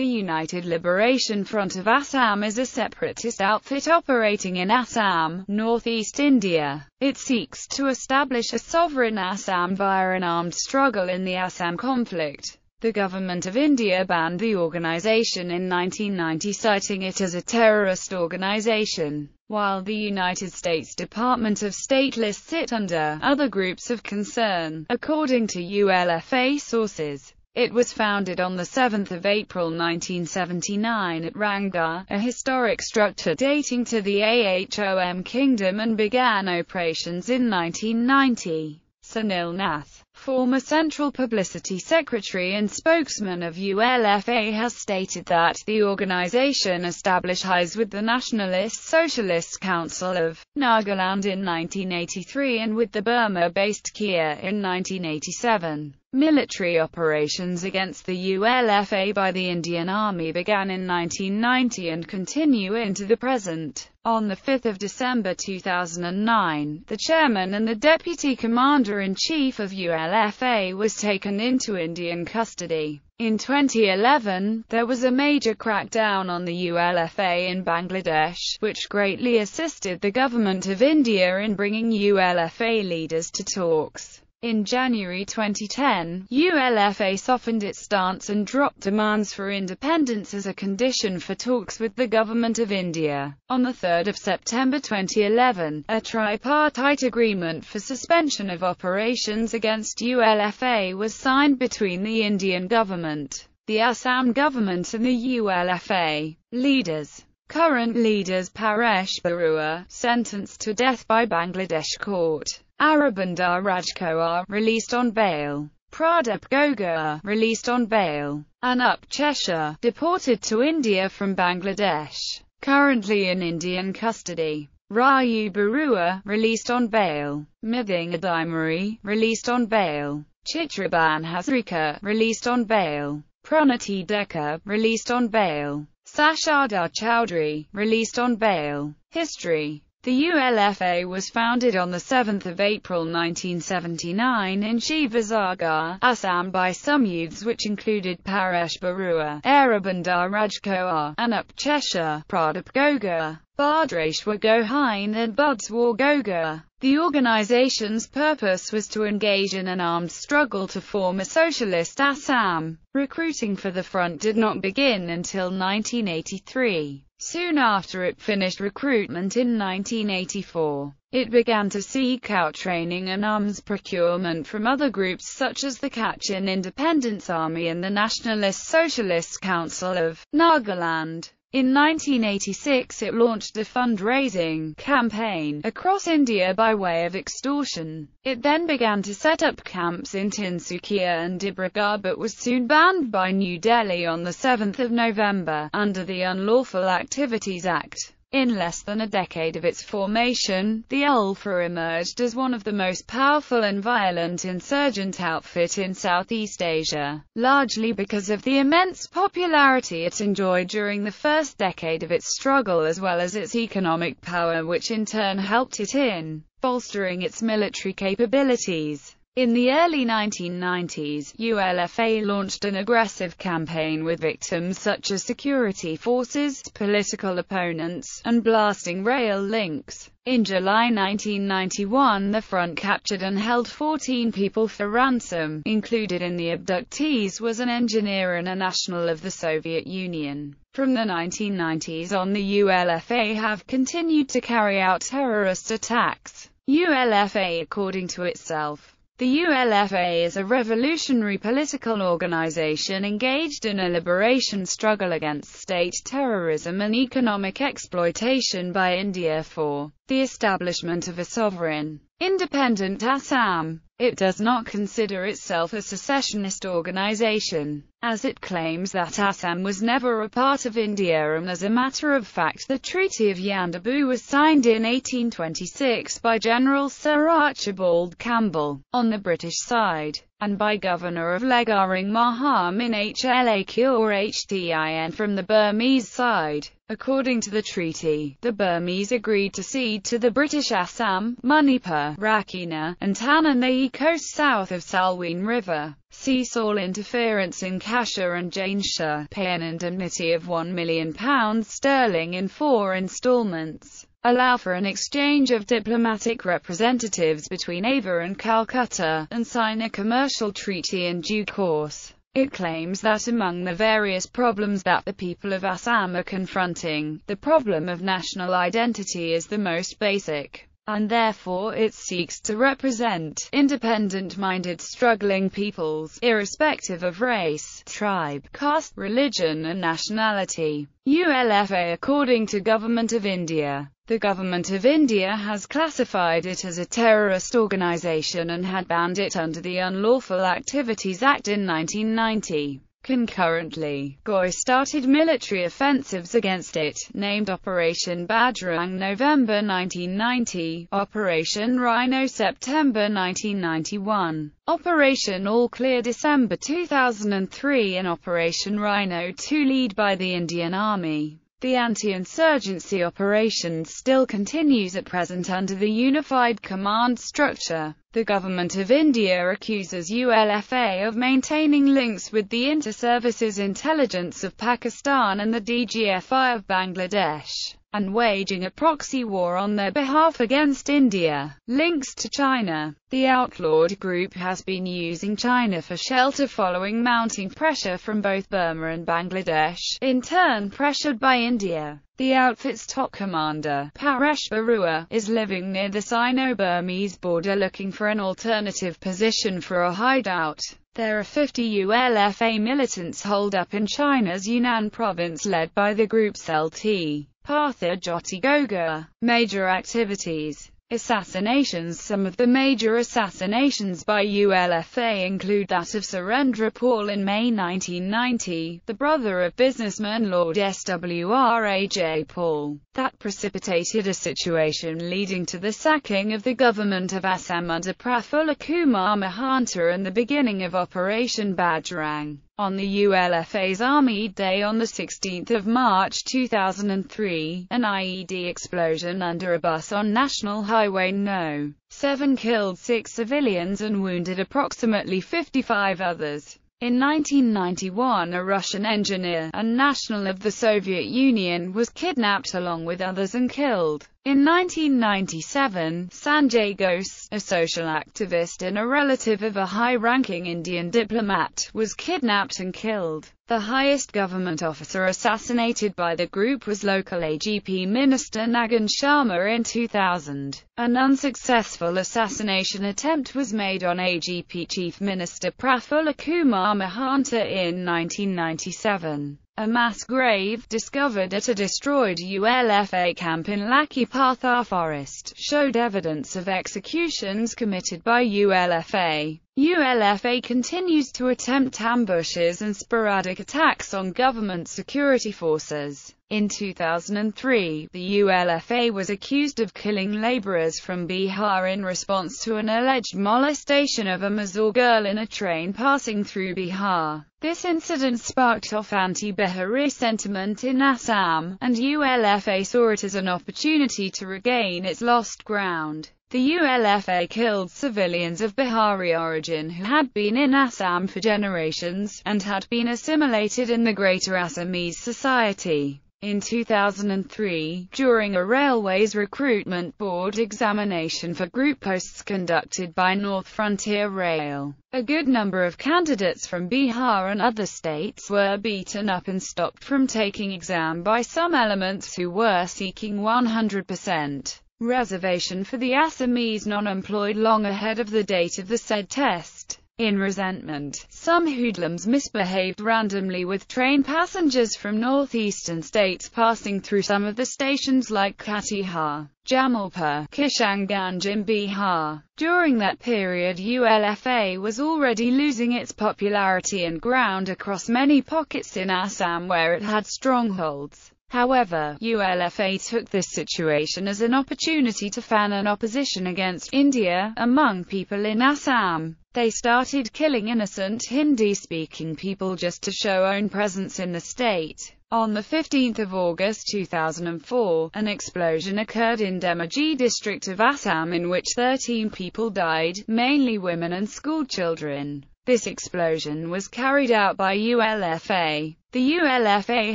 The United Liberation Front of Assam is a separatist outfit operating in Assam, northeast India. It seeks to establish a sovereign Assam via an armed struggle in the Assam conflict. The Government of India banned the organization in 1990 citing it as a terrorist organization, while the United States Department of State lists it under other groups of concern, according to ULFA sources. It was founded on 7 April 1979 at Rangda, a historic structure dating to the Ahom kingdom and began operations in 1990. Sunil Nath, former Central Publicity Secretary and spokesman of ULFA has stated that the organization established ties with the Nationalist Socialist Council of Nagaland in 1983 and with the Burma-based KIA in 1987. Military operations against the ULFA by the Indian Army began in 1990 and continue into the present. On 5 December 2009, the chairman and the deputy commander-in-chief of ULFA was taken into Indian custody. In 2011, there was a major crackdown on the ULFA in Bangladesh, which greatly assisted the government of India in bringing ULFA leaders to talks. In January 2010, ULFA softened its stance and dropped demands for independence as a condition for talks with the Government of India. On 3 September 2011, a tripartite agreement for suspension of operations against ULFA was signed between the Indian government, the Assam government and the ULFA leaders. Current leaders Paresh Barua, sentenced to death by Bangladesh court, Arabinda Rajkhowa, released on bail. Pradip Gogoi, released on bail. Anup Chetia, deported to India from Bangladesh, currently in Indian custody. Raju Barua, released on bail. Mithinga Daimary, released on bail. Chitraban Hazarika, released on bail. Pranati Deka, released on bail. Sashadhar Chowdhury, released on bail. History the ULFA was founded on 7 April 1979 in Shivasagar, Assam by some youths which included Paresh Barua, Arabinda Rajkhowa, Anup Chetia, Pradip Gogoi, Bhadrashwar Gohain and Budheswar Gogoi. The organization's purpose was to engage in an armed struggle to form a socialist Assam. Recruiting for the front did not begin until 1983. Soon after it finished recruitment in 1984, it began to seek out training and arms procurement from other groups such as the Kachin Independence Army and the Nationalist Socialist Council of Nagaland. In 1986 it launched a fundraising campaign across India by way of extortion. It then began to set up camps in Tinsukia and Dibrugarh but was soon banned by New Delhi on 7 November, under the Unlawful Activities Act. In less than a decade of its formation, the ULFA emerged as one of the most powerful and violent insurgent outfit in Southeast Asia, largely because of the immense popularity it enjoyed during the first decade of its struggle as well as its economic power which in turn helped it in bolstering its military capabilities. In the early 1990s, ULFA launched an aggressive campaign with victims such as security forces, political opponents, and blasting rail links. In July 1991 the front captured and held 14 people for ransom. Included in the abductees was an engineer and a national of the Soviet Union. From the 1990s on the ULFA have continued to carry out terrorist attacks. ULFA according to itself the ULFA is a revolutionary political organization engaged in a liberation struggle against state terrorism and economic exploitation by India for the establishment of a sovereign, independent Assam. It does not consider itself a secessionist organization, as it claims that Assam was never a part of India and as a matter of fact the Treaty of Yandabo was signed in 1826 by General Sir Archibald Campbell, on the British side. And by Governor of Legaring Mahamin Hlaq or HTIN from the Burmese side. According to the treaty, the Burmese agreed to cede to the British Assam, Manipur, Rakhine, and Tanana coast south of Salween River. Cease all interference in Cachar and Jaintia, pay an indemnity of £1 million sterling in four installments allow for an exchange of diplomatic representatives between Ava and Calcutta, and sign a commercial treaty in due course. It claims that among the various problems that the people of Assam are confronting, the problem of national identity is the most basic and therefore it seeks to represent independent-minded struggling peoples, irrespective of race, tribe, caste, religion and nationality. ULFA According to Government of India, the Government of India has classified it as a terrorist organisation and had banned it under the Unlawful Activities Act in 1990. Concurrently, GOI started military offensives against it, named Operation Bajrang November 1990, Operation Rhino September 1991, Operation All Clear December 2003 and Operation Rhino 2 lead by the Indian Army. The anti-insurgency operation still continues at present under the unified command structure. The Government of India accuses ULFA of maintaining links with the Inter-Services Intelligence of Pakistan and the DGFI of Bangladesh and waging a proxy war on their behalf against India. Links to China The outlawed group has been using China for shelter following mounting pressure from both Burma and Bangladesh, in turn pressured by India. The outfit's top commander, Paresh Barua, is living near the Sino-Burmese border looking for an alternative position for a hideout. There are 50 ULFA militants holed up in China's Yunnan province led by the group's LT. Partha Jyoti Gogua. Major activities Assassinations Some of the major assassinations by ULFA include that of Surendra Paul in May 1990, the brother of businessman Lord SWRAJ Paul, that precipitated a situation leading to the sacking of the government of Assam under Prafulla Kumar Mahanta and the beginning of Operation Bajrang. On the ULFA's Army Day on 16 March 2003, an IED explosion under a bus on National Highway No. 7 killed six civilians and wounded approximately 55 others. In 1991 a Russian engineer, a national of the Soviet Union, was kidnapped along with others and killed. In 1997, Sanjay Ghose, a social activist and a relative of a high-ranking Indian diplomat, was kidnapped and killed. The highest government officer assassinated by the group was local AGP Minister Nagan Sharma in 2000. An unsuccessful assassination attempt was made on AGP Chief Minister Prafulla Kumar Mahanta in 1997. A mass grave, discovered at a destroyed ULFA camp in Laki Pathar forest, showed evidence of executions committed by ULFA. ULFA continues to attempt ambushes and sporadic attacks on government security forces. In 2003, the ULFA was accused of killing laborers from Bihar in response to an alleged molestation of a Mazor girl in a train passing through Bihar. This incident sparked off anti-Bihari sentiment in Assam, and ULFA saw it as an opportunity to regain its lost ground. The ULFA killed civilians of Bihari origin who had been in Assam for generations, and had been assimilated in the greater Assamese society. In 2003, during a Railways Recruitment Board examination for group posts conducted by North Frontier Rail, a good number of candidates from Bihar and other states were beaten up and stopped from taking exam by some elements who were seeking 100% reservation for the Assamese non-employed long ahead of the date of the said test. In resentment, some hoodlums misbehaved randomly with train passengers from northeastern states passing through some of the stations like Katihar, Jamalpur, Kishanganj in Bihar. During that period ULFA was already losing its popularity and ground across many pockets in Assam where it had strongholds. However, ULFA took this situation as an opportunity to fan an opposition against India among people in Assam. They started killing innocent Hindi-speaking people just to show own presence in the state. On 15 August 2004, an explosion occurred in Dhemaji district of Assam in which 13 people died, mainly women and schoolchildren. This explosion was carried out by ULFA. The ULFA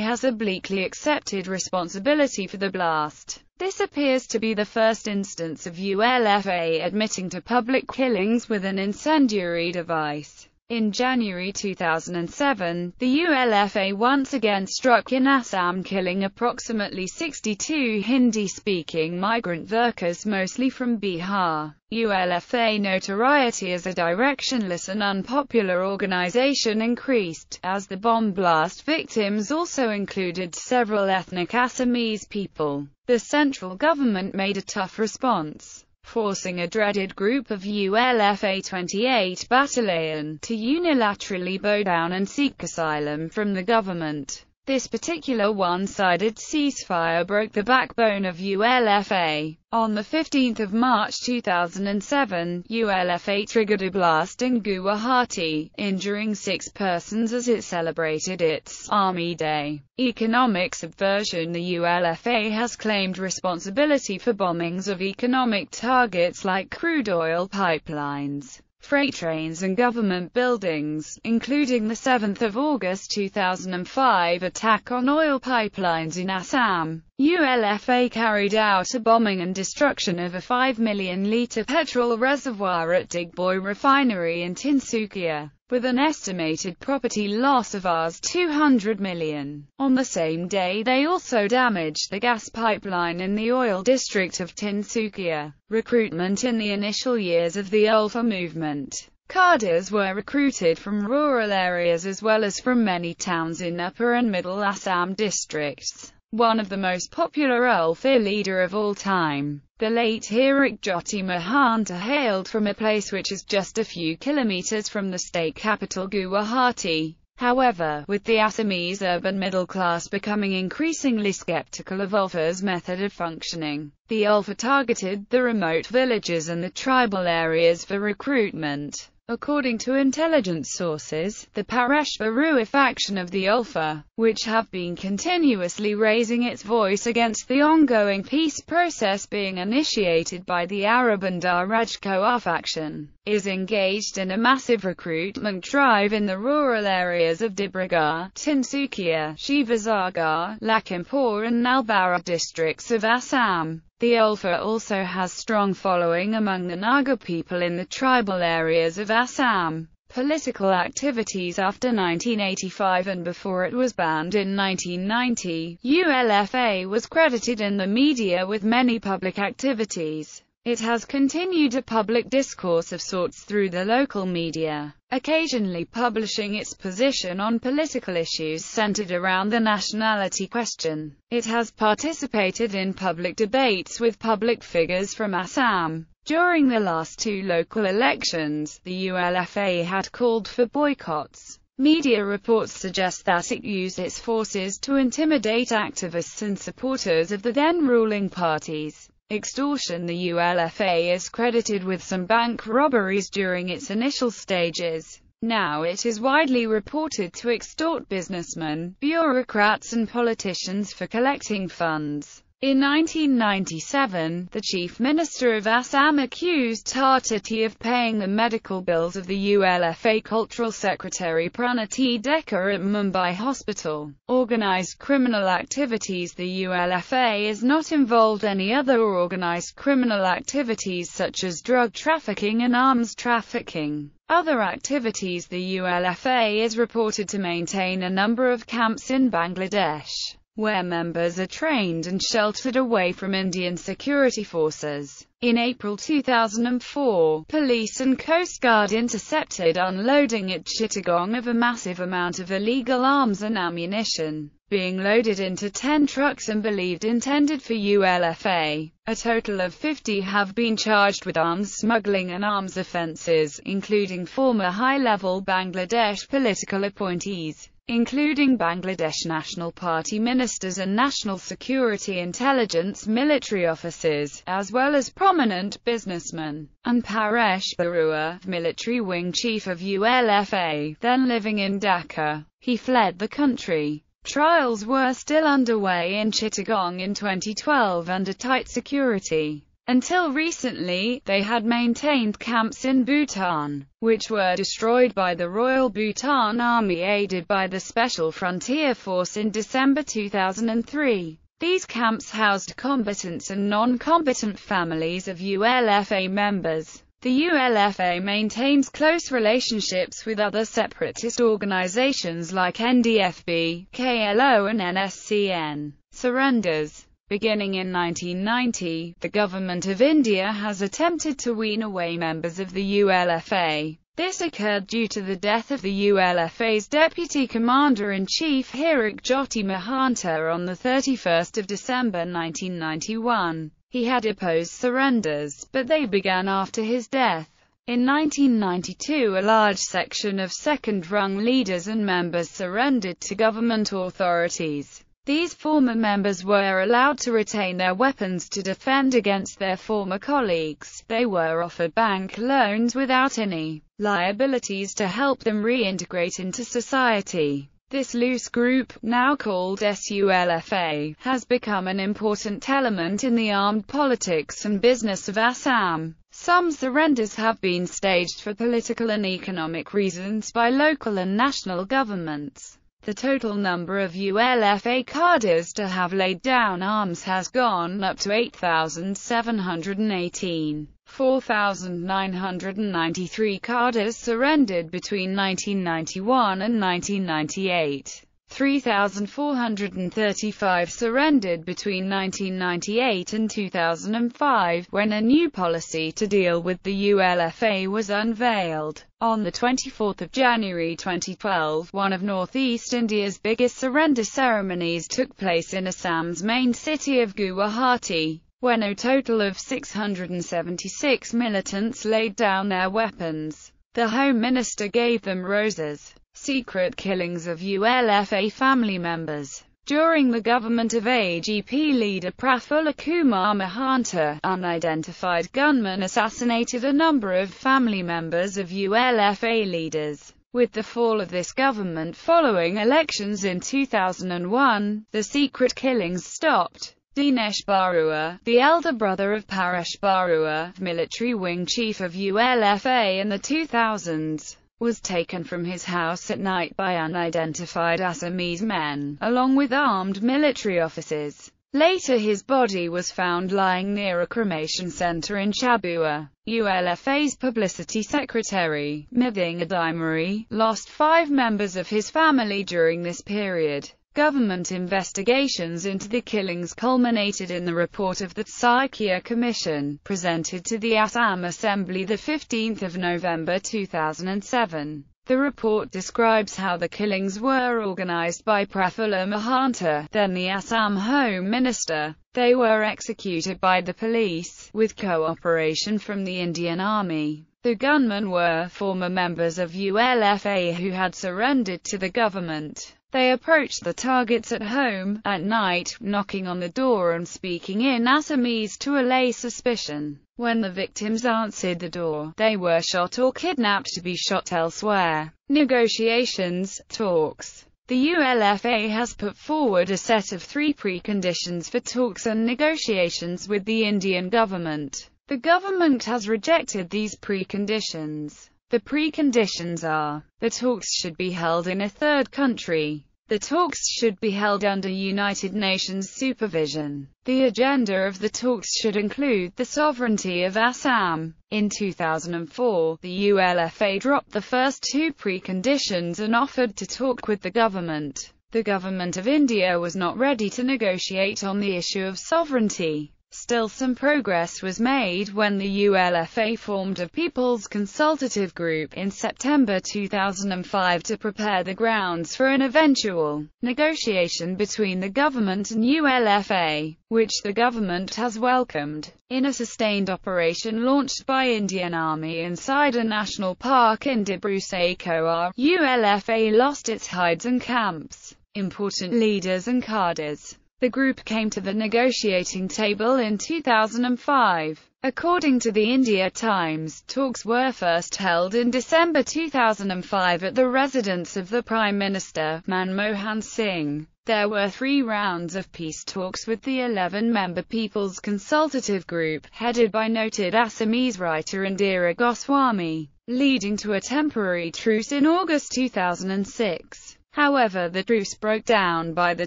has obliquely accepted responsibility for the blast. This appears to be the first instance of ULFA admitting to public killings with an incendiary device. In January 2007, the ULFA once again struck in Assam killing approximately 62 Hindi-speaking migrant workers mostly from Bihar. ULFA notoriety as a directionless and unpopular organization increased, as the bomb blast victims also included several ethnic Assamese people. The central government made a tough response forcing a dreaded group of ULFA 28 Battalion to unilaterally bow down and seek asylum from the government. This particular one-sided ceasefire broke the backbone of ULFA. On 15 March 2007, ULFA triggered a blast in Guwahati, injuring six persons as it celebrated its Army Day. Economic subversion The ULFA has claimed responsibility for bombings of economic targets like crude oil pipelines freight trains and government buildings, including the 7 August 2005 attack on oil pipelines in Assam. ULFA carried out a bombing and destruction of a 5 million litre petrol reservoir at Digboi refinery in Tinsukia, with an estimated property loss of Rs 200 million. On the same day they also damaged the gas pipeline in the oil district of Tinsukia. Recruitment in the initial years of the ULFA movement. Cadres were recruited from rural areas as well as from many towns in Upper and Middle Assam districts one of the most popular ULFA leader of all time. The late Hirak Jyoti Mahanta hailed from a place which is just a few kilometers from the state capital Guwahati. However, with the Assamese urban middle class becoming increasingly skeptical of ULFA's method of functioning, the ULFA targeted the remote villages and the tribal areas for recruitment. According to intelligence sources, the Paresh Barua faction of the ULFA, which have been continuously raising its voice against the ongoing peace process being initiated by the Arabinda Rajkhowa faction, is engaged in a massive recruitment drive in the rural areas of Dibrugarh, Tinsukia, Sivasagar, Lakhimpur and Nalbari districts of Assam. The ULFA also has strong following among the Naga people in the tribal areas of Assam. Political activities after 1985 and before it was banned in 1990, ULFA was credited in the media with many public activities. It has continued a public discourse of sorts through the local media, occasionally publishing its position on political issues centered around the nationality question. It has participated in public debates with public figures from Assam. During the last two local elections, the ULFA had called for boycotts. Media reports suggest that it used its forces to intimidate activists and supporters of the then ruling parties extortion The ULFA is credited with some bank robberies during its initial stages. Now it is widely reported to extort businessmen, bureaucrats and politicians for collecting funds. In 1997, the Chief Minister of Assam accused Tata of paying the medical bills of the ULFA Cultural Secretary Pranati Deka at Mumbai Hospital. Organized criminal activities The ULFA is not involved in any other organized criminal activities such as drug trafficking and arms trafficking. Other activities The ULFA is reported to maintain a number of camps in Bangladesh where members are trained and sheltered away from Indian security forces. In April 2004, police and Coast Guard intercepted unloading at Chittagong of a massive amount of illegal arms and ammunition, being loaded into 10 trucks and believed intended for ULFA. A total of 50 have been charged with arms smuggling and arms offences, including former high-level Bangladesh political appointees. Including Bangladesh National Party ministers and national security intelligence military officers, as well as prominent businessmen. And Paresh Barua, military wing chief of ULFA, then living in Dhaka. He fled the country. Trials were still underway in Chittagong in 2012 under tight security. Until recently, they had maintained camps in Bhutan, which were destroyed by the Royal Bhutan Army aided by the Special Frontier Force in December 2003. These camps housed combatants and non-combatant families of ULFA members. The ULFA maintains close relationships with other separatist organizations like NDFB, KLO and NSCN. Surrenders Beginning in 1990, the Government of India has attempted to wean away members of the ULFA. This occurred due to the death of the ULFA's Deputy Commander-in-Chief Hirak Jyoti Mahanta on 31 December 1991. He had opposed surrenders, but they began after his death. In 1992 a large section of second-rung leaders and members surrendered to government authorities. These former members were allowed to retain their weapons to defend against their former colleagues. They were offered bank loans without any liabilities to help them reintegrate into society. This loose group, now called SULFA, has become an important element in the armed politics and business of Assam. Some surrenders have been staged for political and economic reasons by local and national governments. The total number of ULFA cadres to have laid down arms has gone up to 8,718. 4,993 cadres surrendered between 1991 and 1998. 3,435 surrendered between 1998 and 2005, when a new policy to deal with the ULFA was unveiled. On 24 January 2012, one of northeast India's biggest surrender ceremonies took place in Assam's main city of Guwahati, when a total of 676 militants laid down their weapons. The Home Minister gave them roses secret killings of ULFA family members. During the government of AGP leader Prafulla Kumar Mahanta, unidentified gunmen assassinated a number of family members of ULFA leaders. With the fall of this government following elections in 2001, the secret killings stopped. Dinesh Barua, the elder brother of Paresh Barua, military wing chief of ULFA in the 2000s, was taken from his house at night by unidentified Assamese men, along with armed military officers. Later his body was found lying near a cremation center in Chabua. ULFA's publicity secretary, Mithinga Daimary, lost five members of his family during this period. Government investigations into the killings culminated in the report of the Saikia Commission, presented to the Assam Assembly 15 November 2007. The report describes how the killings were organized by Prafulla Mahanta, then the Assam Home Minister. They were executed by the police, with cooperation from the Indian Army. The gunmen were former members of ULFA who had surrendered to the government. They approached the targets at home, at night, knocking on the door and speaking in Assamese to allay suspicion. When the victims answered the door, they were shot or kidnapped to be shot elsewhere. Negotiations, talks. The ULFA has put forward a set of three preconditions for talks and negotiations with the Indian government. The government has rejected these preconditions. The preconditions are, the talks should be held in a third country, the talks should be held under United Nations supervision. The agenda of the talks should include the sovereignty of Assam. In 2004, the ULFA dropped the first two preconditions and offered to talk with the government. The government of India was not ready to negotiate on the issue of sovereignty. Still some progress was made when the ULFA formed a People's Consultative Group in September 2005 to prepare the grounds for an eventual negotiation between the government and ULFA, which the government has welcomed. In a sustained operation launched by Indian Army inside a national park in Dibru-Saikhowa, ULFA lost its hides and camps, important leaders and cadres. The group came to the negotiating table in 2005. According to the India Times, talks were first held in December 2005 at the residence of the Prime Minister, Manmohan Singh. There were three rounds of peace talks with the 11-member People's Consultative Group, headed by noted Assamese writer Indira Goswami, leading to a temporary truce in August 2006. However the truce broke down by the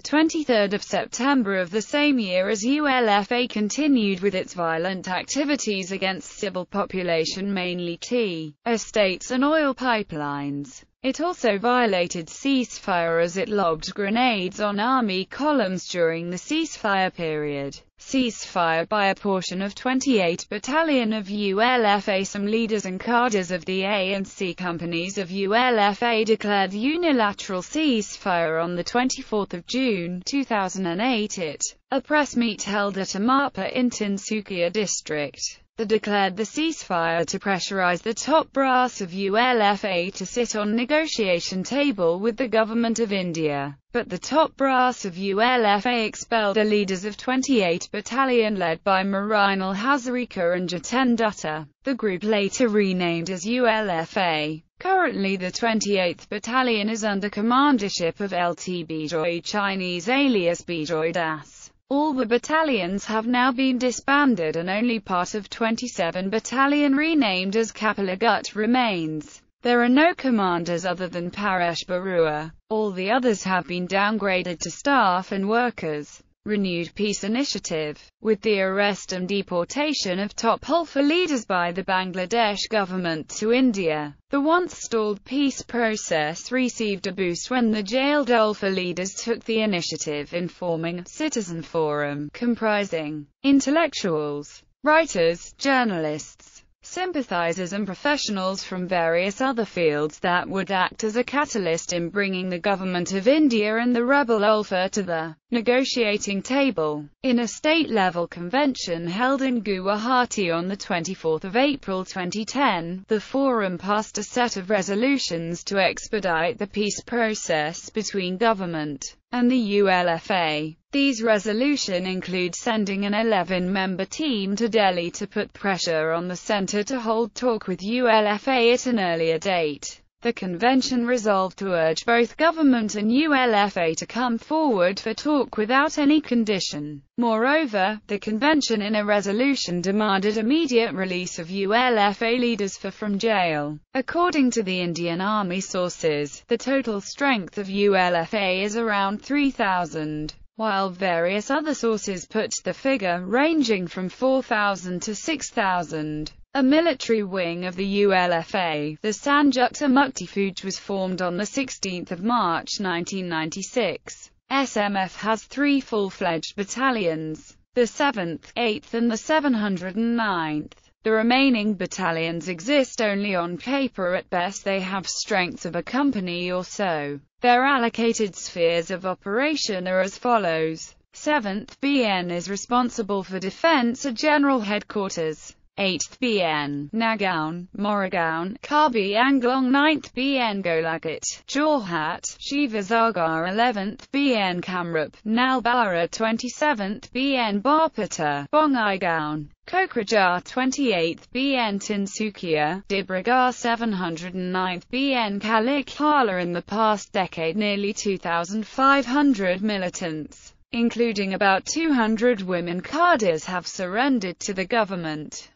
23rd of September of the same year as ULFA continued with its violent activities against civil population mainly tea estates and oil pipelines. It also violated ceasefire as it lobbed grenades on army columns during the ceasefire period ceasefire by a portion of 28 Battalion of ULFA. Some leaders and cadres of the A and C companies of ULFA declared unilateral ceasefire on 24 June 2008 at a press meet held at Amapa in Tinsukia district. Declared the ceasefire to pressurize the top brass of ULFA to sit on negotiation table with the government of India. But the top brass of ULFA expelled the leaders of 28 Battalion led by Mrinal Hazarika and Jiten Dutta. The group later renamed as ULFA. Currently the 28th Battalion is under commandership of LT Bijoy Chinese alias Bijoy Das. All the battalions have now been disbanded and only part of 27 Battalion renamed as Kapalagut remains. There are no commanders other than Paresh Barua. All the others have been downgraded to staff and workers renewed peace initiative, with the arrest and deportation of top Ulfa leaders by the Bangladesh government to India. The once stalled peace process received a boost when the jailed Ulfa leaders took the initiative in forming a citizen forum comprising intellectuals, writers, journalists, sympathizers and professionals from various other fields that would act as a catalyst in bringing the government of India and the rebel Ulfa to the negotiating table. In a state-level convention held in Guwahati on 24 April 2010, the forum passed a set of resolutions to expedite the peace process between government and the ULFA. These resolution include sending an 11-member team to Delhi to put pressure on the centre to hold talk with ULFA at an earlier date. The convention resolved to urge both government and ULFA to come forward for talk without any condition. Moreover, the convention in a resolution demanded immediate release of ULFA leaders for from jail. According to the Indian Army sources, the total strength of ULFA is around 3,000 while various other sources put the figure ranging from 4,000 to 6,000. A military wing of the ULFA, the Sanjukta Mukti was formed on 16 March 1996. SMF has three full-fledged battalions, the 7th, 8th and the 709th. The remaining battalions exist only on paper at best they have strengths of a company or so. Their allocated spheres of operation are as follows. 7th BN is responsible for defense at General Headquarters. 8th BN, Nagaon, Morigaon, Karbi Anglong 9th BN Golaghat, Jorhat, Shivasagar 11th BN Kamrup, Nalbari 27th BN Barpeta, Bongaigaon, Kokrajhar 28th BN Tinsukia, Dibrugarh 709th BN Kalikhala in the past decade nearly 2,500 militants including about 200 women cadres have surrendered to the government.